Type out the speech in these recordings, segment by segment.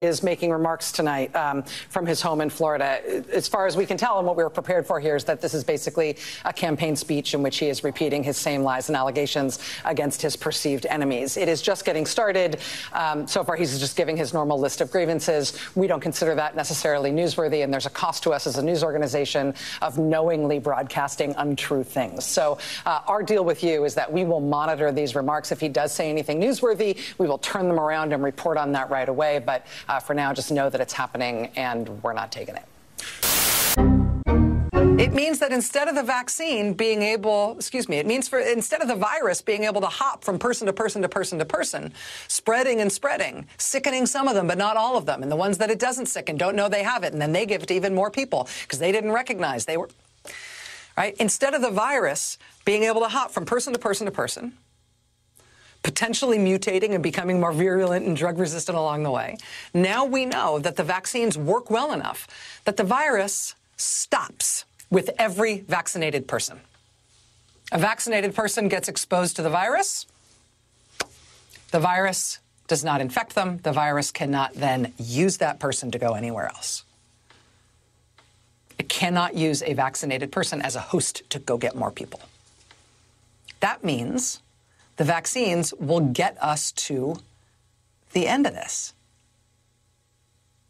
is making remarks tonight um, from his home in Florida. As far as we can tell, and what we were prepared for here is that this is basically a campaign speech in which he is repeating his same lies and allegations against his perceived enemies. It is just getting started. Um, so far, he's just giving his normal list of grievances. We don't consider that necessarily newsworthy, and there's a cost to us as a news organization of knowingly broadcasting untrue things. So uh, our deal with you is that we will monitor these remarks. If he does say anything newsworthy, we will turn them around and report on that right away. But uh, for now, just know that it's happening and we're not taking it. It means that instead of the vaccine being able, excuse me, it means for instead of the virus being able to hop from person to person to person to person, spreading and spreading, sickening some of them, but not all of them. And the ones that it doesn't sicken don't know they have it. And then they give it to even more people because they didn't recognize they were, right? Instead of the virus being able to hop from person to person to person, potentially mutating and becoming more virulent and drug resistant along the way. Now we know that the vaccines work well enough that the virus stops with every vaccinated person. A vaccinated person gets exposed to the virus. The virus does not infect them. The virus cannot then use that person to go anywhere else. It cannot use a vaccinated person as a host to go get more people. That means the vaccines will get us to the end of this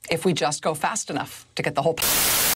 if we just go fast enough to get the whole.